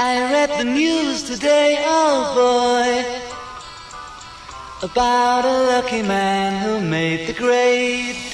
I read the news today, oh boy, about a lucky man who made the grade.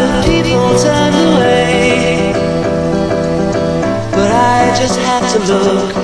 of people turned away, but I just had to look.